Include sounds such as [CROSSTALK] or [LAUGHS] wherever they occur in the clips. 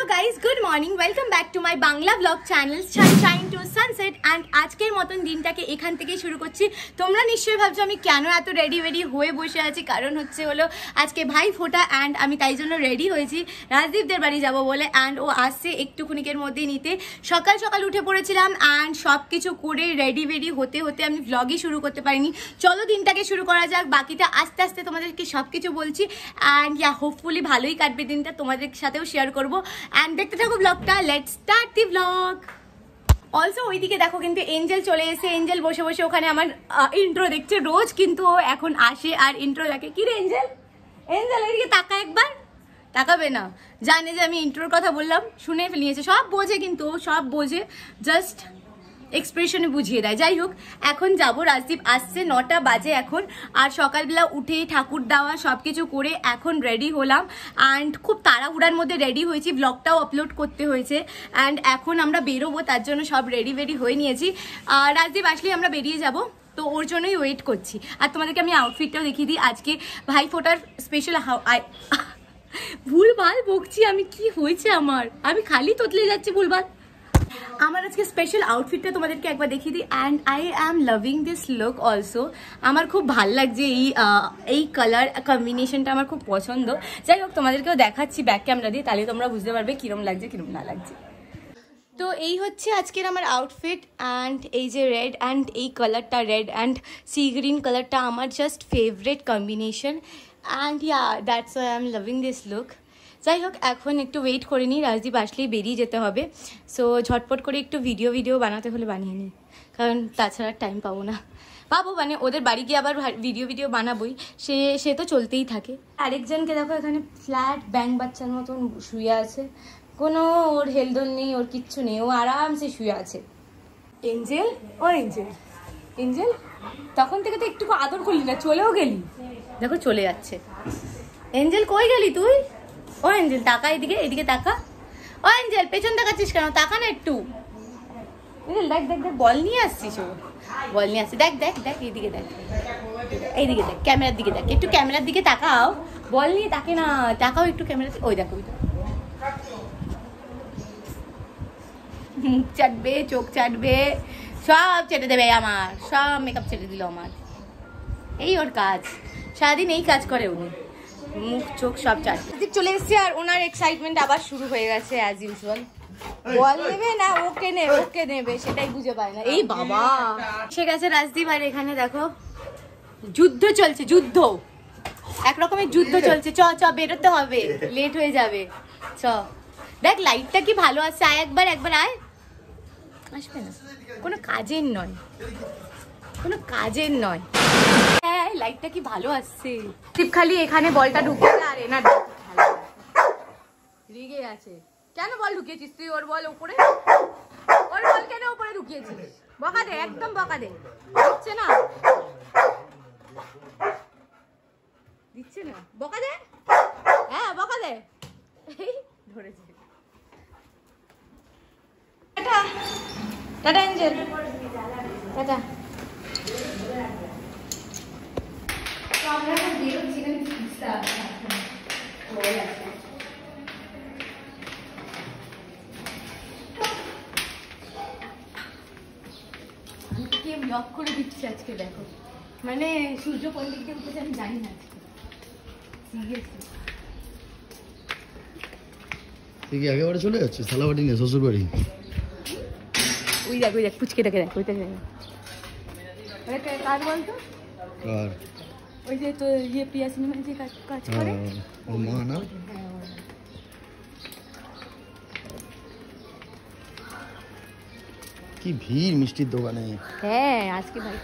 hello guys good morning welcome back to my Bangla blog channel sunshine to sunset and আজকের মতন দিনটাকে এখান থেকেই শুরু করছি। তোমরা নিশ্চয়ই ভাবছ আমি কেন এত রেডি রেডি হয়ে বসে আছি? কারণ হচ্ছে হলো, আজকে ভাই ফোটা অ্যান্ড আমি তাই জন্য রেডি হয়েছি। রাজদীপদের বাড়ি যাব বলে অ্যান্ড ও আসছে একটুখানিকের মধ্যেই নিতে। সকাল সকাল উঠে পড়েছিলাম অ্যান্ড সব কিছু করে রেডি রেডি হতে হতে আমি ভ্লগই শুরু করতে পারিনি। চলো দিনটাকে শুরু করা যাক। বাকিটা আস্তে আস্তে তোমাদেরকে সব কিছু বলছি। অ্যান্ড ইয়া হোপফুলি ভালোই কাটবে দিনটা। তোমাদের সাথেও শেয়ার করব। অ্যান্ড দেখতে থাকো ব্লগটা let start the blog also ওইদিকে দেখো কিন্তু এঞ্জেল চলে এসে এঞ্জেল বসে বসে ওখানে আমার ইন্ট্রো দেখছে রোজ, কিন্তু এখন আসে আর ইন্ট্রো দেখে। কি রে এঞ্জেল এঞ্জেল ওইদিকে তাকা একবার। তাকাবে না। জানে যে আমি ইন্ট্রোর কথা বললাম, শুনে নিয়েছে সব বোঝে কিন্তু সব বোঝে। জাস্ট এক্সপ্রেশনে বুঝিয়ে দেয়। যাই হোক, এখন যাব। রাজদীপ আসছে, নটা বাজে এখন। আর সকালবেলা উঠে ঠাকুর দেওয়া সব কিছু করে এখন রেডি হলাম। অ্যান্ড খুব তাড়াহুড়ার মধ্যে রেডি হয়েছি। ব্লগটাও আপলোড করতে হয়েছে। অ্যান্ড এখন আমরা বেরোবো, তার জন্য সব রেডি বেডি হয়ে নিয়েছি। আর রাজদীপ আসলেই আমরা বেরিয়ে যাব। তো ওর জন্যই ওয়েট করছি। আর তোমাদেরকে আমি আউটফিটটাও দেখিয়ে দিই। আজকে ভাই ফোটার স্পেশাল ভুলভাল বকছি আমি, কি হয়েছে আমার? আমি খালি তোতলে যাচ্ছি ভুলভাল। আমার আজকে স্পেশাল আউটফিটটা তোমাদেরকে একবার দেখিয়ে দিই and I am loving this look also আমার খুব ভালো লাগছে এই এই কালার কম্বিনেশনটা আমার খুব পছন্দ। যাই হোক, তোমাদেরকেও দেখাচ্ছি ব্যাক ক্যামেরা দিয়ে, তাহলে তোমরা বুঝতে পারবে কিরম লাগছে, কিরম না লাগছে। তো এই হচ্ছে আজকের আমার আউটফিট অ্যান্ড এই যে রেড অ্যান্ড এই কালারটা রেড অ্যান্ড সি গ্রিন কালারটা আমার just favourite combination and yeah that's I am loving this look যাই হোক এখন একটু ওয়েট করে নিই রাজদীপ আসলেই বেরিয়ে যেতে হবে। সো ঝটপট করে একটু ভিডিও ভিডিও বানাতে হলে বানিয়ে নিই। কারণ তাছাড়া টাইম পাবো না। পাবো মানে ওদের বাড়ি গিয়ে আবার ভিডিও ভিডিও বানাবোই। সে সে তো চলতেই থাকে। আরেকজনকে দেখো এখানে ফ্ল্যাট ব্যাং বাচ্চার মতন শুয়ে আছে। কোনো ওর হেলদোল নেই ওর কিচ্ছু নেই। ও আরামসে শুয়ে আছে। এঞ্জেল ও এঞ্জেল এঞ্জেল তখন থেকে তো একটু আদর করলি না চলেও গেলি। দেখো চলে যাচ্ছে। এঞ্জেল কই গেলি তুই? ও এঞ্জেল, তাকা এদিকে এদিকে তাকা। ও এঞ্জেল, পেছন তাকাচ্ছিস কেন? তাকা না একটু। দেখ দেখ দেখ, বল নিয়ে আসছিস ও। বল নিয়ে আসছিস, দেখ দেখ দেখ এইদিকে দেখ। এইদিকে দেখ, ক্যামেরার দিকে দেখ। একটু ক্যামেরার দিকে তাকাও। বল নিয়ে তাকে না, তাকাও একটু ক্যামেরা ওই দেখো মুখ চাটবে, চোখ চাটবে। সব চেটে দেবে আমার। সব মেকআপ চেটে দিল আমার। এই ওর কাজ। সারাদিন এই কাজ করে উনি। মুখ চোখ সব চাটবে চলে এসেছে আর ওনার এক্সাইটমেন্ট আবার শুরু হয়ে গেছে অ্যাজ ইউজুয়াল বল নেবে না ওকে নেবে ওকে নেবে সেটাই বুঝে পায় না। এই বাবা। সে গেছে রাজদীপ আর এখানে দেখো যুদ্ধ চলছে যুদ্ধ। এক রকমের যুদ্ধ চলছে। চ চ বেরোতে হবে লেট হয়ে যাবে। চ। দেখ লাইটটা কি ভালো আছে? আয় একবার একবার আয়। আসবে না। কোনো কাজের নয়। কোনো কাজের নয়। হ্যাঁ লাইটটা কি ভালো আসছে? খালি এখানে বলটা ঢুকিয়েছে আর এনার রিগে আছে। কেন বল ঢুকিয়েছিস তুই? ওর বল উপরে ওর বল কেন উপরে ঢুকিয়েছিস? বকা দে, একদম বকা দে। দিচ্ছে না? দিচ্ছে না? বকা দে? হ্যাঁ বকা দে। ধরেছে। Tata. Tata angel tata. Block করে দিচ্ছি আজকে দেখো মানে সূর্য কোন দিক দিয়ে উঠেছে আমি জানি না সিরিয়াসলি একেবারে চলে নিয়ে শ্বশুর বাড়ি? ওই দেখ ওই দেখ পুচকে দেখে দেখ। ওইটা দেখ কার বলতো? আর ওই যে তো ইয়ে প্রিয়া সিনেমা যে কাজ কাজ করে? ও মা না? হ্যাঁ, কি ভিড় মিষ্টির দোকানে। হ্যাঁ আজকে ভাই।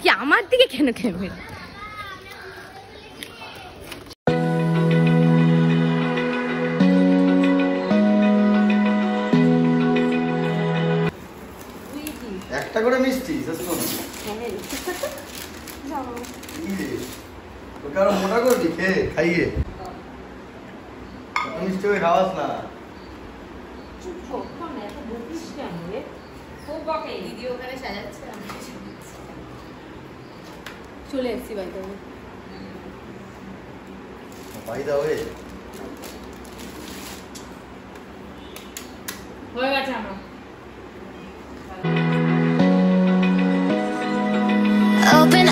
কি আমার দিকে কেন ক্যামেরা একটা করে মিষ্টি শেষ হ্যাঁ? তোকে আরও মোটা করবি খেয়ে খাইয়ে মিষ্টি ওই খাওয়াস না চুপ কর, কর এত বকিস কেন রে? খুব বকে। দিদি ওখানে সাজাচ্ছে চলে এসছি আমি। পাইদা ওয়ে হয়ে গেছে আমার। Open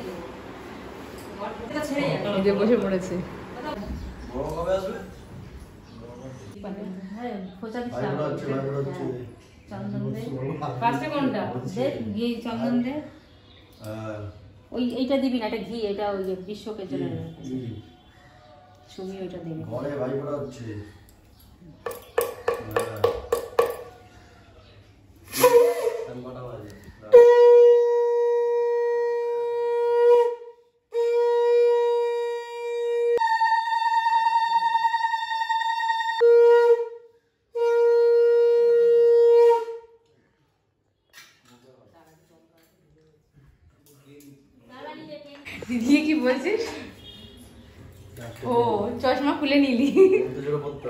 এই যে বসে পড়েছে। ওই এইটা দিবি না এটা ঘি এটা ওই জন্য সুমি ওইটা দেবে। ঘরে ভাই হচ্ছে। দিদি কি বলছিস? ও চশমা খুলে নিলি। পড়তে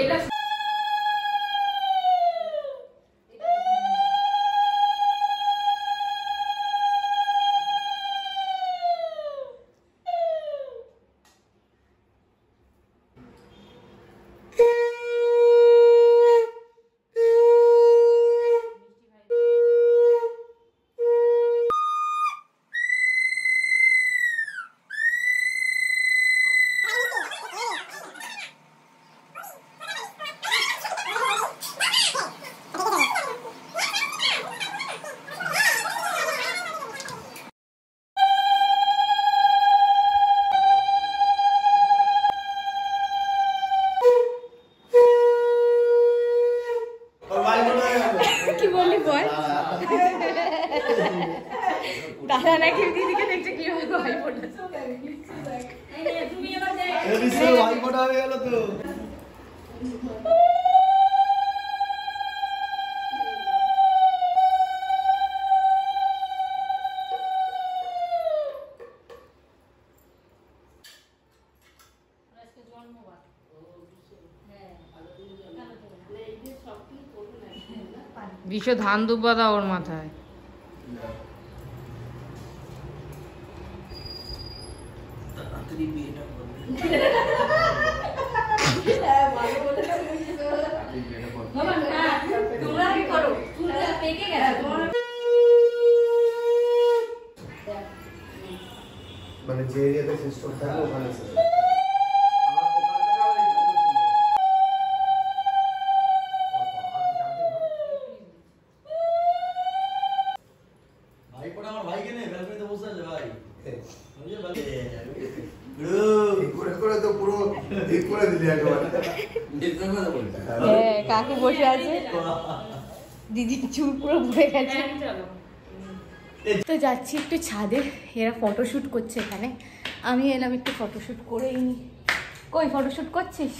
হ্যাঁ। বিশ্ব ধান দুব্বাদা ওর মাথায় তোমরা কি করো চুলটা পেকে গেছে তোমার মানে যে এরিয়াতে সিস্টেম থাকে ওখানে করে দিলি একবার। হ্যাঁ কাকু বসে আছে? দিদি চুল পুরো ভরে গেছে। তো যাচ্ছি একটু ছাদে এরা ফটোশ্যুট করছে এখানে। আমি এলাম একটু ফটোশ্যুট করে নি। কই ফটোশ্যুট করছিস?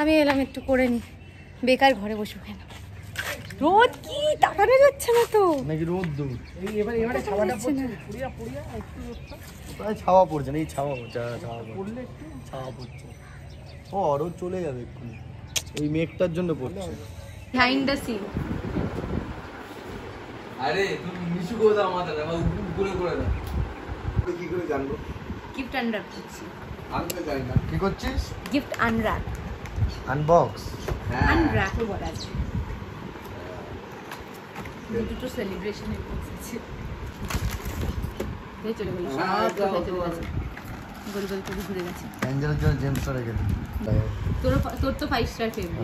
আমি এলাম একটু করে নি। বেকার ঘরে বসে কেন? রোদ কি? তাকানো যাচ্ছে না তো। নাকি রোদ দূর? যাচ্ছে না। প্রায় ছাওয়া পড়ছে না এই ছাওয়া পড়ছে ছাওয়া পড়ছে। ছাওয়া পড়ছে। ও রোদ চলে যাবে এক্ষুনি। এই মেঘটার জন্য পড়ছে। বিহাইন্ড দ্য সিন আরে তুমি নিচু করে দাও মাথাটা বা উপরে করে দাও। কি করে জানব? গিফট আনরাপ করছি। আমি তো জানি না। কি করছিস? গিফট আনরাপ আনবক্স হ্যাঁ আনরাপও বলা যায়। দুটো সেলিব্রেশন চলে গেল সব গোল গোল করে ঘুরে গেছে অ্যাঞ্জেলের জন্য জেমসটা রেখে দিই তোর তোর তো Five Star favourite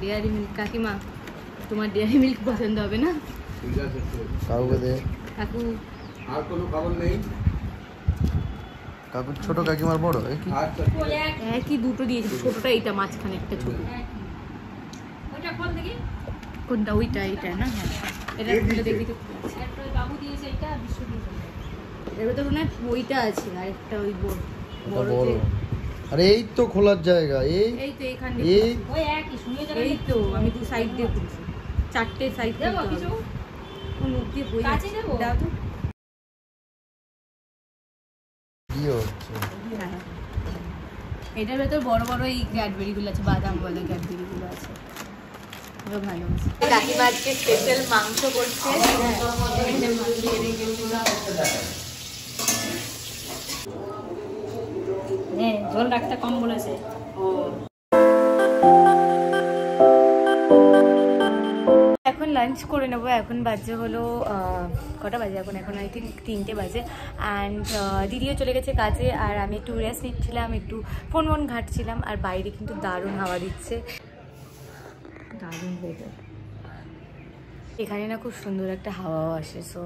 Dairy Milk কাকিমা তোমার ডেয়ারি মিল্ক পছন্দ হবে না ঠিক আছে ঠিক। দে কাকু আর কোনো খবর নেই কাকু ছোট কাকিমার বড় এ কি আচ্ছা একই দুটো দিয়েছে ছোটটা এইটা মাঝখানে একটা ছোট কোনটা ওইটা এইটা না? হ্যাঁ। এটা খুলে বাবু দিয়েছে এর ভেতর মনে হয় ওইটা আছে আর একটা ওই বড়। আরে এই তো খোলার জায়গা এই এই তো এখানে এই ওই একই শুনে যাবে এই তো আমি দু সাইড দিয়ে খুলছি চারটে সাইড দেবো কিছু? মুখ দিয়ে বই কাছে দেবো? দাও তো। হ্যাঁ। এটার ভেতর বড় বড় এই ক্যাডবেরি গুলো আছে বাদাম বলে ক্যাডবেরি গুলো আছে। ভালো কাকিমা আজকে স্পেশাল মাংস করছে। হ্যাঁ ঝোল রাখতে কম বলেছে। এখন লাঞ্চ করে নেব এখন বাজে হলো কটা বাজে এখন? এখন আই থিঙ্ক তিনটে বাজে। অ্যান্ড দিদিও চলে গেছে কাজে আর আমি একটু রেস্ট নিচ্ছিলাম একটু ফোন ফোন ঘাটছিলাম আর বাইরে কিন্তু দারুণ হাওয়া দিচ্ছে। দারুণ ওয়েদার এখানে না খুব সুন্দর একটা হাওয়াও আসে সো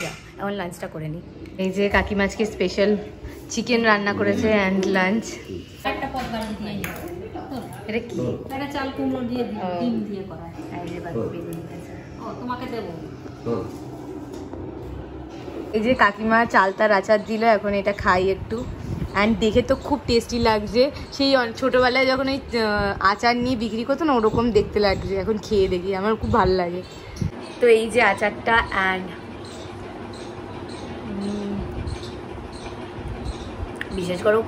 ইয়া এখন লাঞ্চটা করে নিই এই যে কাকিমা আজকে স্পেশাল চিকেন রান্না করেছে অ্যান্ড লাঞ্চ একটা পদ বাড়ি দিয়ে নিও। এটা কি? একটা চাল কুমড়ো দিয়ে ডিম দিয়ে করা। এই যে বাকি বেগুনি আছে ও তোমাকে দেবো। এই যে কাকিমা চালতার আচার দিল এখন এটা খাই একটু। অ্যান্ড দেখে তো খুব টেস্টি লাগছে। সেই ছোটোবেলায় যখন ওই আচার নিয়ে বিক্রি করতো না, ওরকম দেখতে লাগছে। এখন খেয়ে দেখি, আমার খুব ভালো লাগে। তো এই যে আচারটা অ্যান্ড বিশেষ করো,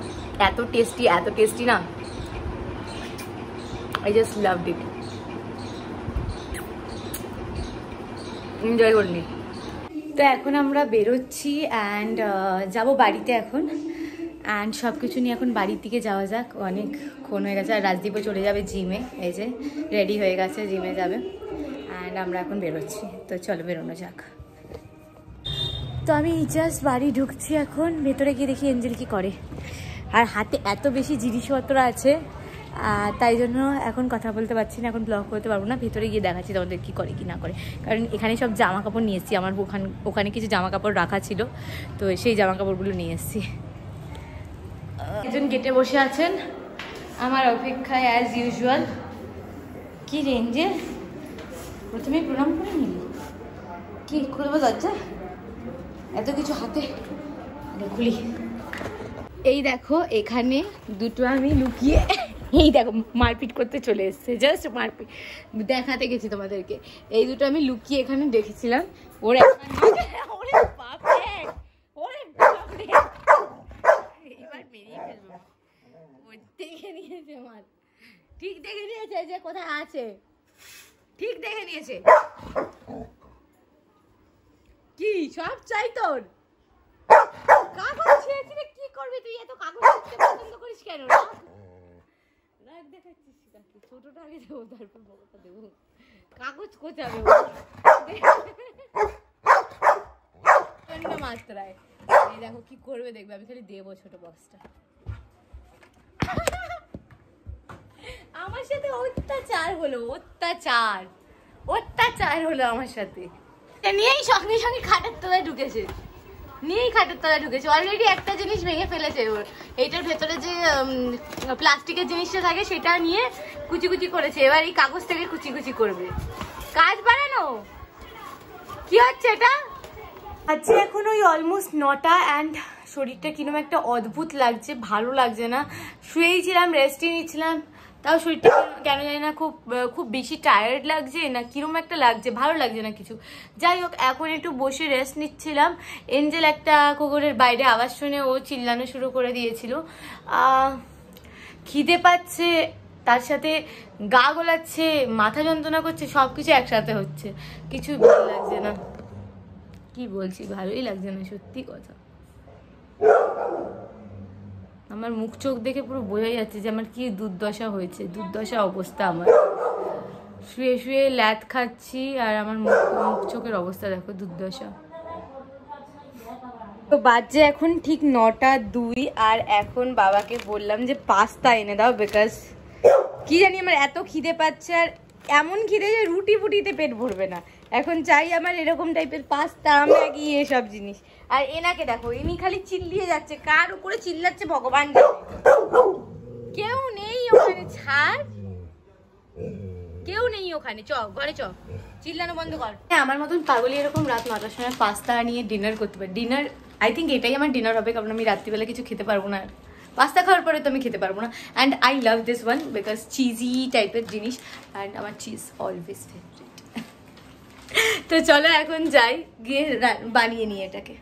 এত টেস্টি এত টেস্টি না। I just love it enjoy করলি। তো এখন আমরা বেরোচ্ছি অ্যান্ড যাব বাড়িতে এখন। অ্যান্ড সব কিছু নিয়ে এখন বাড়ির দিকে যাওয়া যাক। অনেক অনেকক্ষণ হয়ে গেছে। আর রাজদীপও চলে যাবে জিমে। এই যে রেডি হয়ে গেছে জিমে যাবে। অ্যান্ড আমরা এখন বেরোচ্ছি। তো চলো বেরোনো যাক। তো আমি জাস্ট বাড়ি ঢুকছি এখন। ভেতরে গিয়ে দেখি এঞ্জেল কি করে। আর হাতে এত বেশি জিনিসপত্র আছে। আহ, তাই জন্য এখন কথা বলতে পারছি না এখন ব্লগ করতে পারব না। ভেতরে গিয়ে দেখাচ্ছি তোমাদের কি করে কি না করে। কারণ এখানে সব জামা কাপড় নিয়ে এসেছি। আমার ওখান ওখানে কিছু জামা কাপড় রাখা ছিল। তো সেই জামা কাপড়গুলো নিয়ে এসেছি। একজন গেটে বসে আছেন। আমার অপেক্ষায় অ্যাজ ইউজুয়াল কি রেঞ্জে প্রথমেই প্রণাম করে নিলি কি, খুলবো দরজা? এত কিছু হাতে? খুলি। এই দেখো, এখানে দুটো আমি লুকিয়ে [LAUGHS] এই দেখো, মারপিট করতে চলে এসছে। জাস্ট মারপিট। দেখাতে গেছি তোমাদেরকে। এই দুটো আমি লুকিয়ে এখানে দেখেছিলাম। ওরে ওরে বাপরে ওরে বাপরে এবার বেরিয়ে ফেলব ও দেখে নিয়েছে মাল ঠিক দেখে নিয়েছে যে কোথায় আছে। ঠিক দেখে নিয়েছে। কি, সব চাই তোর? কাগজ ছিঁড়েছিলে কি করবি তুই? এত কাগজ ছিঁড়তে পছন্দ করিস কেন? রাখ দেখাচ্ছিস কাকি। ছোটটা আগে দেবো, তারপর বড়টা দেবো। কাগজ কোচাবে মাত্রায়। এই দেখো কি করবে দেখবে, আমি খালি দেবো ছোট বক্সটা আমার সাথে অত্যাচার হলো, অত্যাচার। অত্যাচার হলো আমার সাথে। নিয়েই সঙ্গে সঙ্গে খাটের তলায় ঢুকেছে। নিয়েই খাটের তলায় ঢুকেছে। অলরেডি একটা জিনিস ভেঙে ফেলেছে ওর এইটার ভেতরে যে প্লাস্টিকের জিনিসটা থাকে, সেটা নিয়ে কুচি কুচি করেছে। এবার এই কাগজ থেকে কুচি কুচি করবে। কাজ বাড়ানো? কি হচ্ছে এটা? আজকে এখন ওই অলমোস্ট নটা অ্যান্ড শরীরটা কিরম একটা অদ্ভুত লাগছে, ভালো লাগছে না। শুয়েই ছিলাম রেস্টই নিচ্ছিলাম, তাও শরীরটা কেন- জানি না খুব খুব বেশি টায়ার্ড লাগছে না, কিরম একটা লাগছে, ভালো লাগছে না কিছু। যাই হোক, এখন একটু বসে রেস্ট নিচ্ছিলাম। এঞ্জেল একটা কুকুরের বাইরে আওয়াজ শুনে ও চিল্লানো শুরু করে দিয়েছিল। খিদে পাচ্ছে, তার সাথে গা গোলাচ্ছে, মাথা যন্ত্রণা করছে সব কিছু একসাথে হচ্ছে। কিছু ভালো লাগছে না। কি বলছি? ভালোই লাগছে না, সত্যি কথা। আমার মুখ চোখ দেখে পুরো বোঝা যাচ্ছে যে আমার কি দুর্দশা হয়েছে, দুর্দশা অবস্থা আমার। শুয়ে শুয়ে ল্যাদ খাচ্ছি আর আমার মুখ চোখের অবস্থা দেখো, দুর্দশা। তো বাজে এখন ঠিক নটা দুই আর এখন বাবাকে বললাম যে পাস্তা এনে দাও বিকজ কি জানি আমার এত খিদে পাচ্ছে আর এমন খিদে যে রুটি ফুটিতে পেট ভরবে না। এখন চাই আমার এরকম টাইপের পাস্তা ম্যাগি, এসব জিনিস। আর এনাকে দেখো ইনি খালি চিল্লিয়ে যাচ্ছে, কার উপরে চিল্লাচ্ছে ভগবান। কেউ নেই ওখানে, ছাড়। কেউ নেই ওখানে, চ, ঘরে চ। চিল্লানো বন্ধ কর। হ্যাঁ আমার মতন পাগলি এরকম রাত নটার সময় পাস্তা নিয়ে ডিনার করতে পারি। ডিনার আই থিঙ্ক এটাই আমার ডিনার হবে, কারণ আমি রাত্রিবেলা কিছু খেতে পারব না। পাস্তা খাওয়ার পরে তো আমি খেতে পারব না। And I love this one because cheesy টাইপের জিনিস অ্যান্ড আমার চিজ অলওয়েজ ফেভারিট তো চলো এখন যাই, গিয়ে বানিয়ে নিই এটাকে।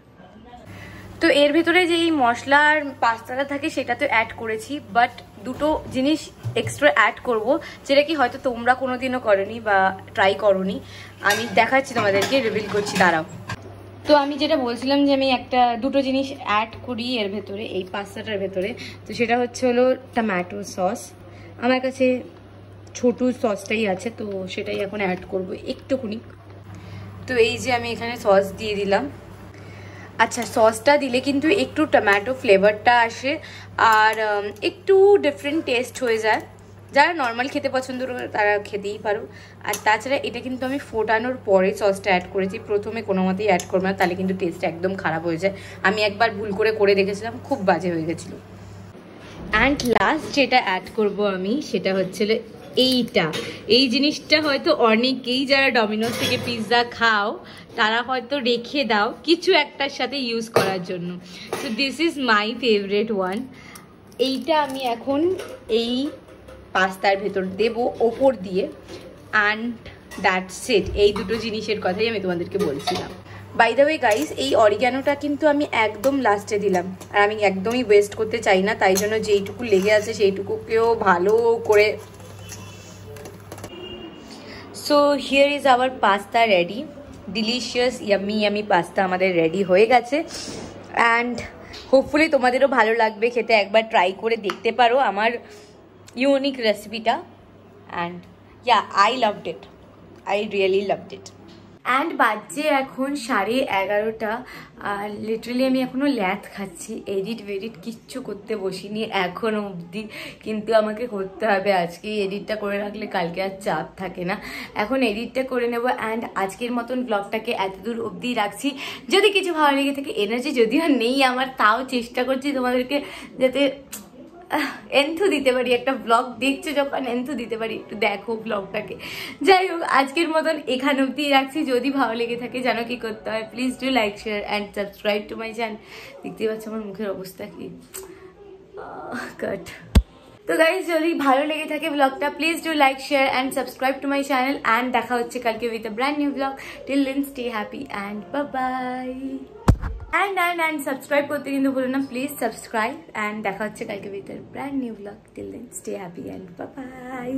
তো এর ভিতরে যে এই মশলা আর পাস্তাটা থাকে সেটা তো অ্যাড করেছি বাট দুটো জিনিস এক্সট্রা অ্যাড করব, যেটা কি হয়তো তোমরা কোনো কোনোদিনও করনি বা ট্রাই করনি। আমি দেখাচ্ছি তোমাদেরকে রিভিল করছি, দাঁড়াও। তো আমি যেটা বলছিলাম যে আমি একটা, দুটো জিনিস অ্যাড করি এর ভেতরে, এই পাস্তাটার ভেতরে। তো সেটা হচ্ছে হলো টমেটো সস আমার কাছে ছোটু সসটাই আছে, তো সেটাই এখন অ্যাড করব একটুকুনি তো এই যে আমি এখানে সস দিয়ে দিলাম। আচ্ছা সসটা দিলে কিন্তু একটু টমেটো ফ্লেভারটা আসে আর একটু ডিফারেন্ট টেস্ট হয়ে যায়। যারা নর্মাল খেতে পছন্দ করে তারা খেতেই পারো। আর তাছাড়া এটা কিন্তু আমি ফোটানোর পরে সসটা অ্যাড করেছি। প্রথমে কোনো মতেই অ্যাড করব না, তাহলে কিন্তু টেস্ট একদম খারাপ হয়ে যায়। আমি একবার ভুল করে করে দেখেছিলাম, খুব বাজে হয়ে গেছিল। অ্যান্ড লাস্ট যেটা অ্যাড করব আমি, সেটা হচ্ছিল এইটা। এই জিনিসটা হয়তো অনেকেই যারা ডমিনোস থেকে পিৎজা খাও, তারা হয়তো রেখে দাও কিছু একটার সাথে ইউজ করার জন্য। So this is my favourite one এইটা আমি এখন এই পাস্তার ভেতর দেব, ওপর দিয়ে। অ্যান্ড দ্যাটস ইট এই দুটো জিনিসের কথাই আমি তোমাদেরকে বলছিলাম। বাই দ্য ওয়ে গাইস এই অরিগ্যানোটা কিন্তু আমি একদম লাস্টে দিলাম। আর আমি একদমই ওয়েস্ট করতে চাই না, তাই জন্য যেইটুকু লেগে আছে সেইটুকুকেও ভালো করে so here is our pasta ready delicious yummy yummy pasta আমাদের রেডি হয়ে গেছে। অ্যান্ড হোপফুলি তোমাদেরও ভালো লাগবে খেতে। একবার ট্রাই করে দেখতে পারো আমার ইউনিক রেসিপিটা and yeah I loved it I really loved it and বাজছে এখন সাড়ে এগারোটা। আর লিটারালি আমি এখনও ল্যাথ খাচ্ছি। এডিট ভেডিট কিচ্ছু করতে বসিনি এখনও অবধি। কিন্তু আমাকে করতে হবে আজকে। এডিটটা করে রাখলে কালকে আর চাপ থাকে না। এখন এডিটটা করে নেব অ্যান্ড আজকের মতন ব্লগটাকে এতদূর অবধি রাখছি। যদি কিছু ভালো লেগে থাকে এনার্জি যদিও নেই আমার, তাও চেষ্টা করছি তোমাদেরকে যাতে এন্থু দিতে পারি, একটা ব্লগ দেখছ যখন, এন্থু দিতে পারি। একটু দেখো ব্লগটাকে যাই হোক, আজকের মতন এখান অব্দি রাখছি। যদি ভালো লেগে থাকে জানো কি করতে হয় please do like share and subscribe to my channel দেখতেই পাচ্ছ আমার মুখের অবস্থা কি? কাট তো গাইজ যদি ভালো লেগে থাকে ব্লগটা please do like share and subscribe to my channel and দেখা হচ্ছে কালকে with a brand new blog till then stay happy and bye and and and subscribe করতে কিন্তু ভুলো না। প্লিজ সাবস্ক্রাইব অ্যান্ড দেখা হচ্ছে কালকে ভিতর brand new blog till then stay happy and bye